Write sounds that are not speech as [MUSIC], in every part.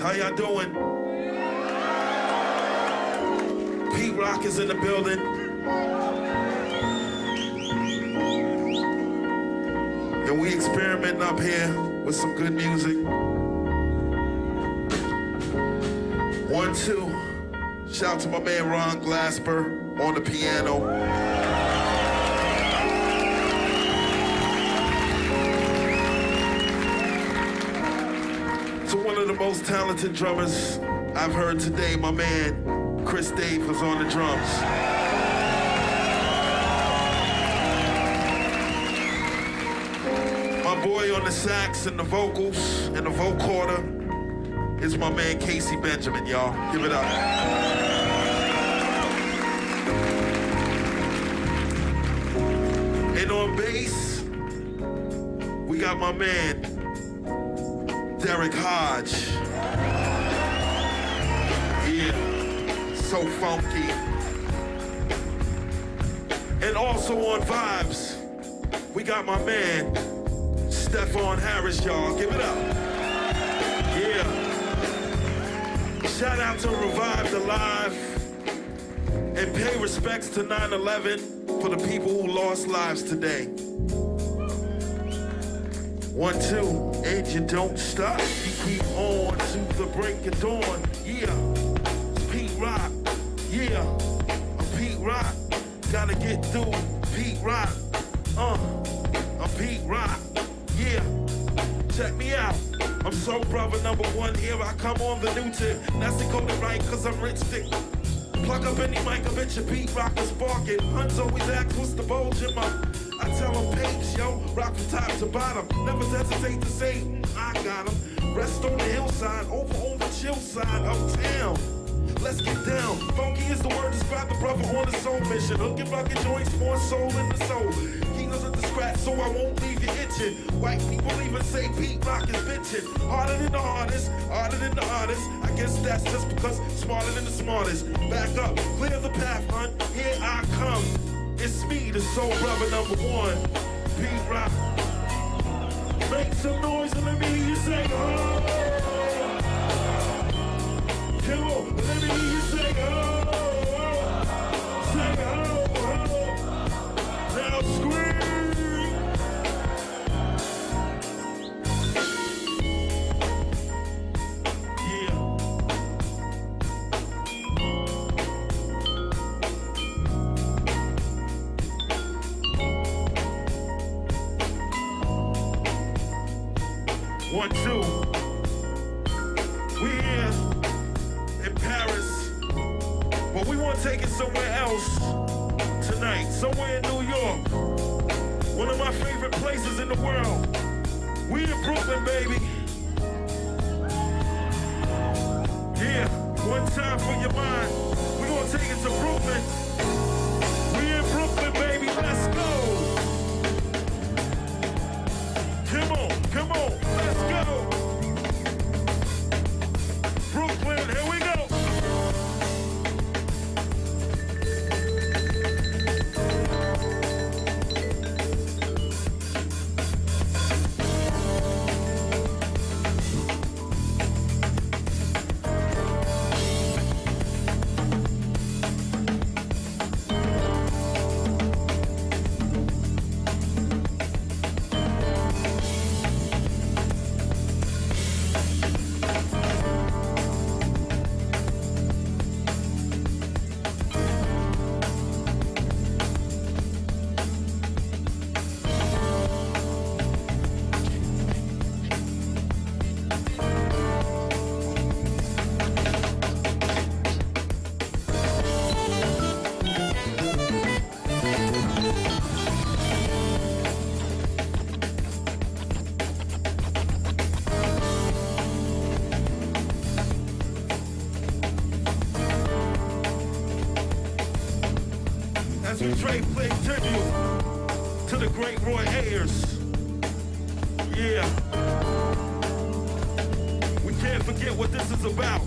How y'all doing? Pete Rock is in the building. And we experimenting up here with some good music. One, two. Shout out to my man Ron Glasper on the piano. Most talented drummers I've heard today, my man Chris Dave was on the drums. My boy on the sax and the vocals and the vocoder is my man Casey Benjamin, y'all. Give it up. And on bass, we got my man Derrick Hodge. Yeah, so funky. And also on vibes, we got my man Stefon Harris, y'all. Give it up. Yeah. Shout out to Revived Alive and pay respects to 9-11 for the people who lost lives today. One, two, and you don't stop. You keep on to the break of dawn. Yeah, it's Pete Rock. Yeah, I'm Pete Rock. Gotta get through Pete Rock. Uh, I'm Pete Rock. Yeah, check me out. I'm so brother number one here. I come on the new tip. That's the code right, cause I'm rich thick. Plug up any mic, I bet your Pete Rock is barking. Huns always ask what's the bulge in my I tell them page, yo, rock from top to bottom. Never hesitate to say, I got 'em. Rest on the hillside, over on the chill side of town. Let's get down. Funky is the word, to describe the brother on the soul mission. Hooking bucket joints, more soul in the soul. He doesn't the scratch, so I won't leave you itching. White people even say Pete Rock is bitching. Harder than the hardest, harder than the hardest. I guess that's just because smarter than the smartest. Back up, clear the path, hun. Here I come. It's me, the soul brother number one, Pete Rock. Make some noise and let me As we trade play tribute to the great Roy Ayers. Yeah. We can't forget what this is about.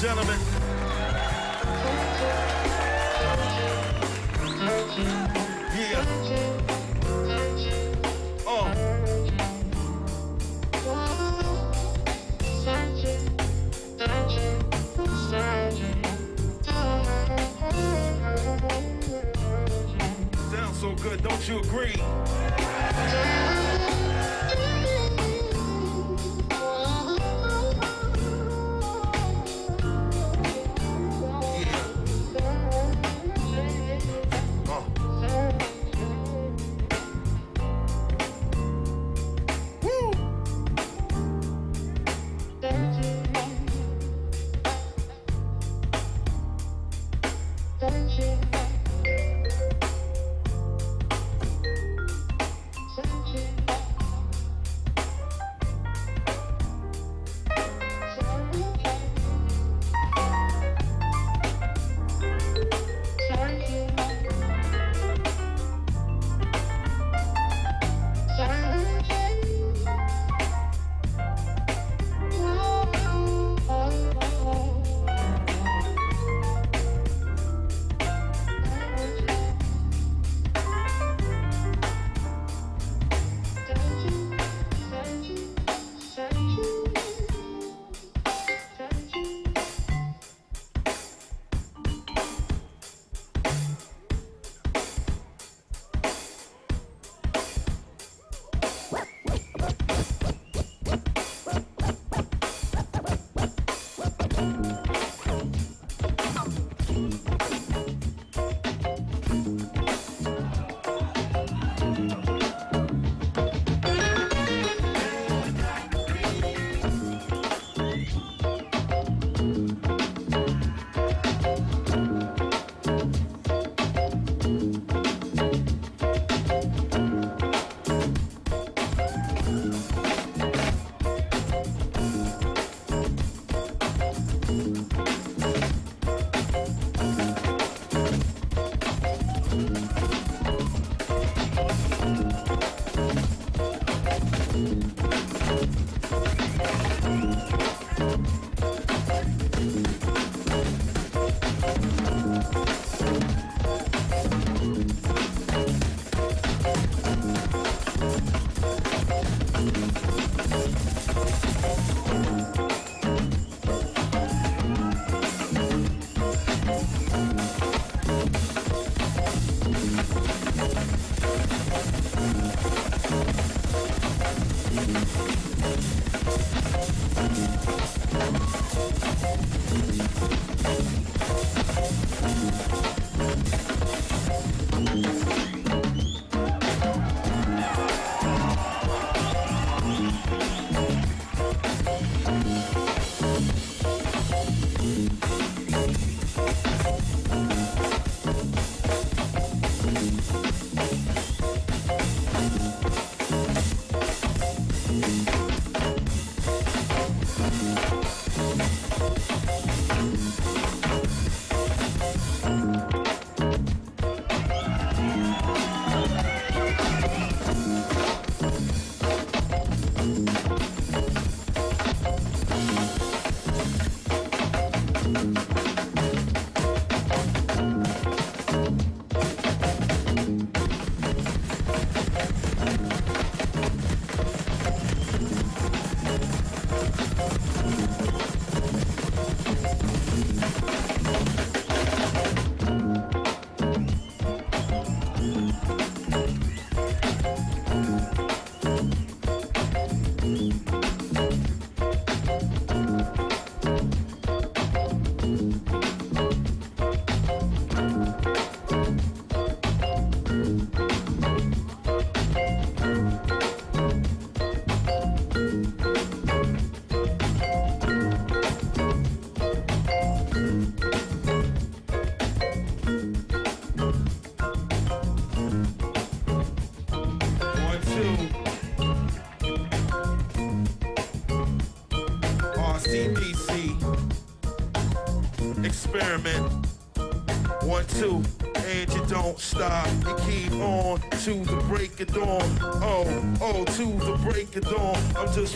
Gentlemen. One,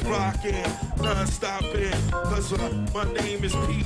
rocking, non-stopping. Cause uh, my name is Pete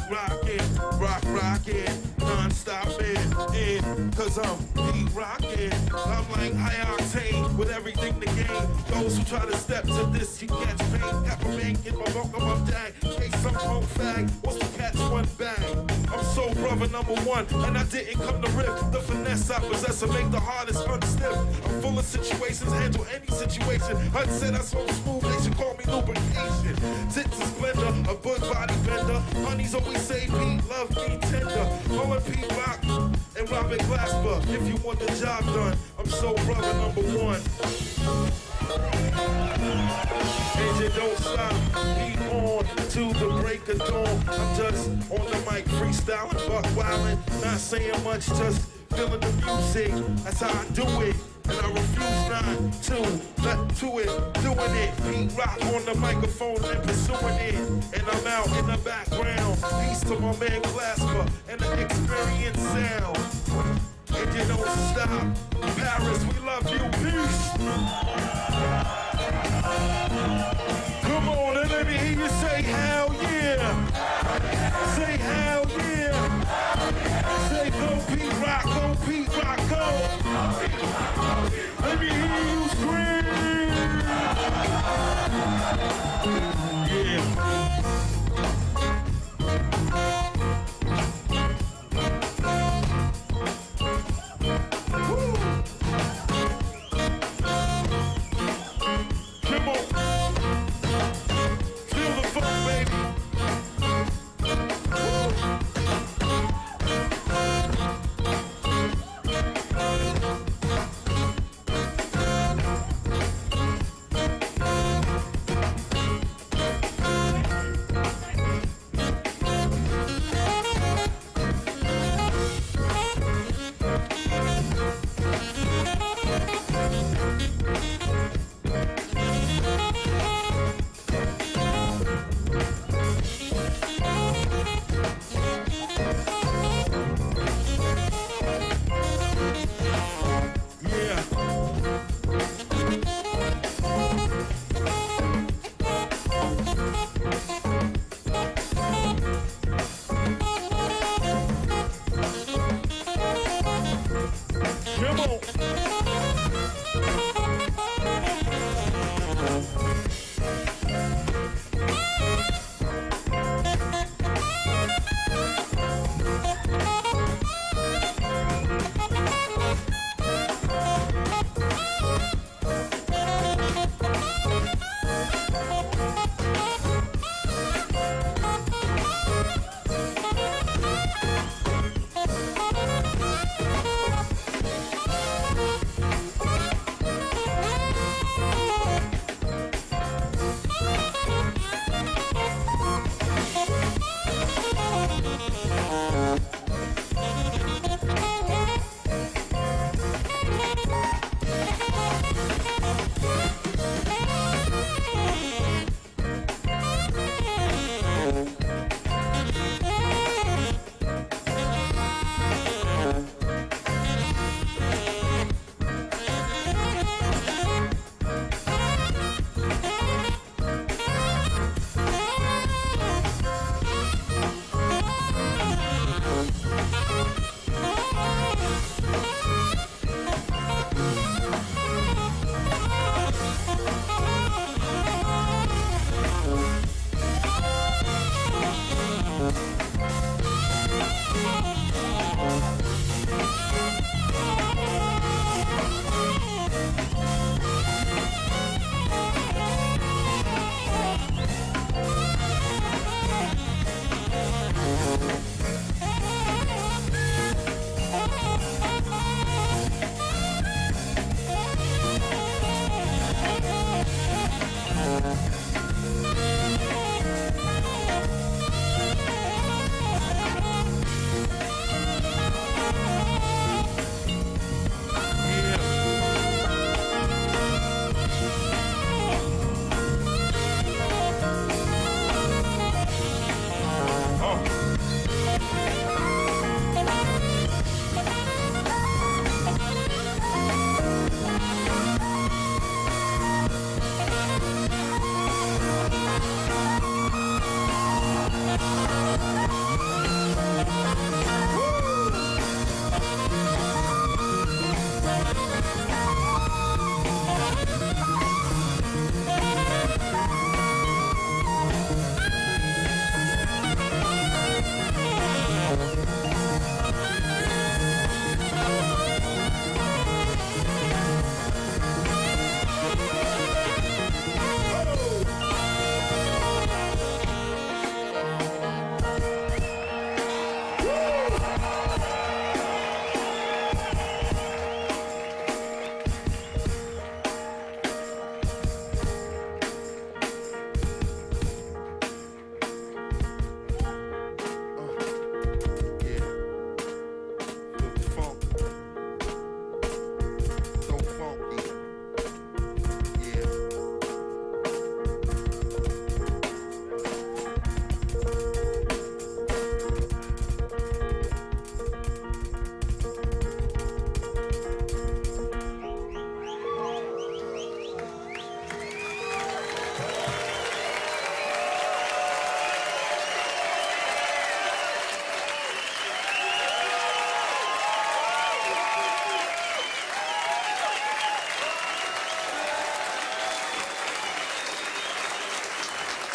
one, and I didn't come to rip. The finesse I possess will make the hardest unstiff. I'm full of situations, handle any situation. Hunt said I so smooth, they should call me lubrication. Tits is blender, a good body bender. Honeys always say Pete, love me tender. Calling Pete Rock and Robert Glasper. If you want the job done, I'm so brother number one. And you don't stop, keep on to the break of dawn. I'm just on the mic freestyling, buck wildin', not saying much, just feeling the music. That's how I do it. And I refuse not to let to it, doing it. Pete Rock on the microphone and pursuing it. And I'm out in the background. Peace to my man Glasper and the experience sound. And you don't stop. Paris, we love you. Peace. Come on, and let me hear you say hell yeah. Say hell yeah. Say go Pete Rock, go Pete Rock, go. Let me hear you scream.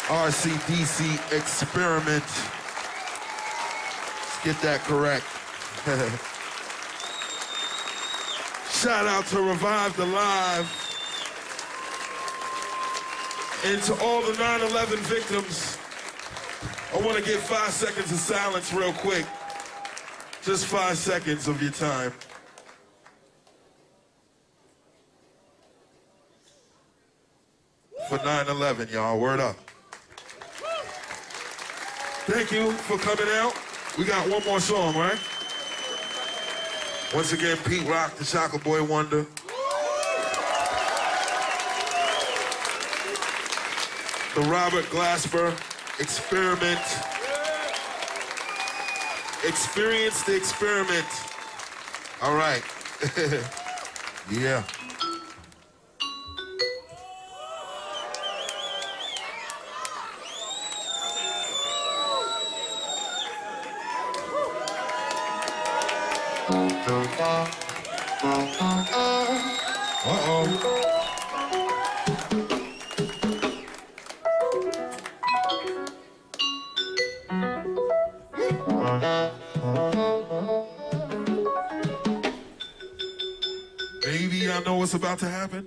RCDC experiment. Let's get that correct. [LAUGHS] Shout out to Revive Da Live. And to all the 9-11 victims, I want to give five seconds of silence real quick. Just five seconds of your time. For 9-11, y'all. Word up. Thank you for coming out. We got one more song, right? Once again, Pete Rock, the Chocolate Boy Wonder. The Robert Glasper Experiment. Experience the experiment. All right. [LAUGHS] yeah. Maybe y'all know what's about to happen.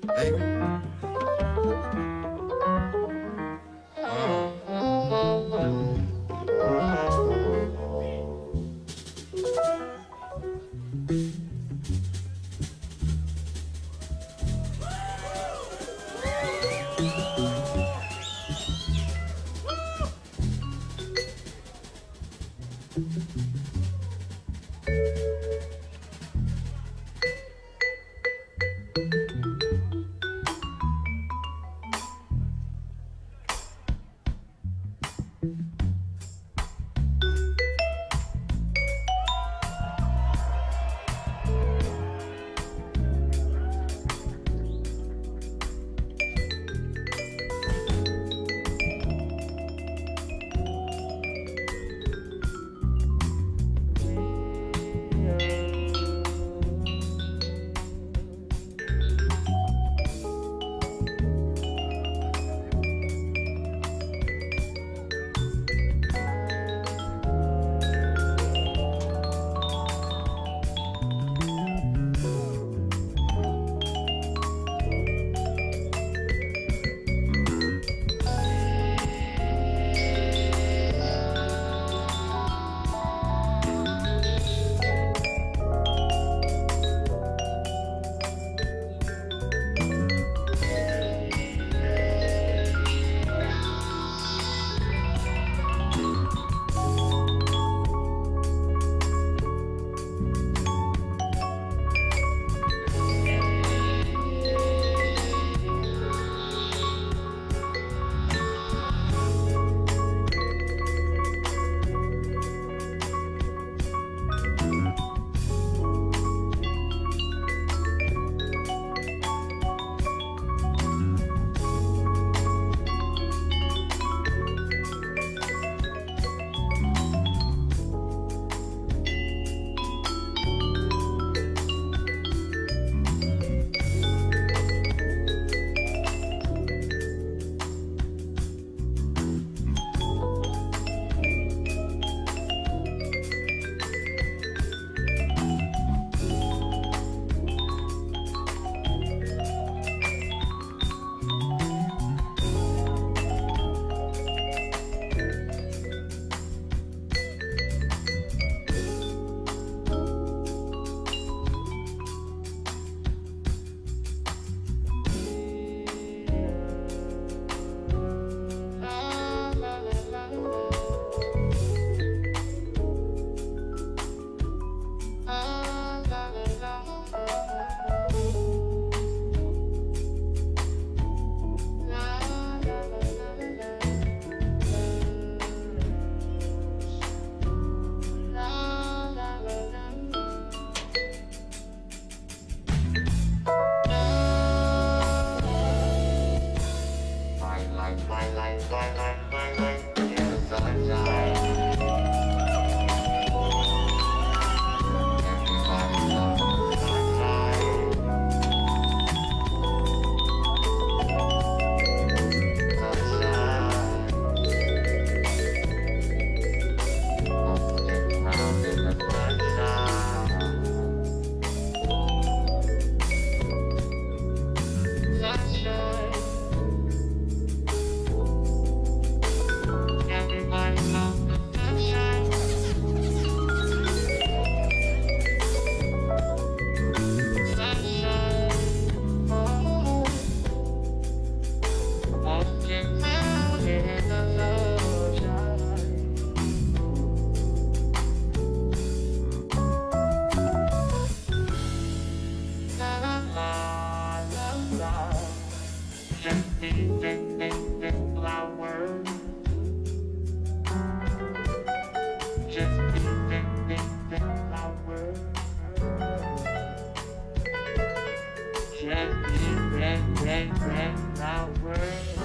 Round world.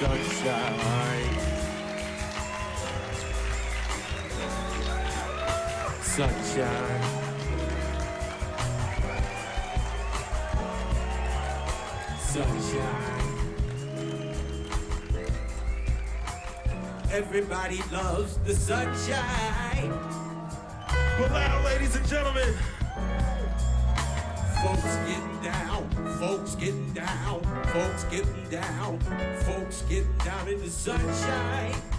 Sunshine. Sunshine. Sunshine. Everybody loves the sunshine. But loud, ladies and gentlemen. Folks getting down, folks getting down, folks getting down, folks getting down in the sunshine.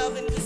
Loving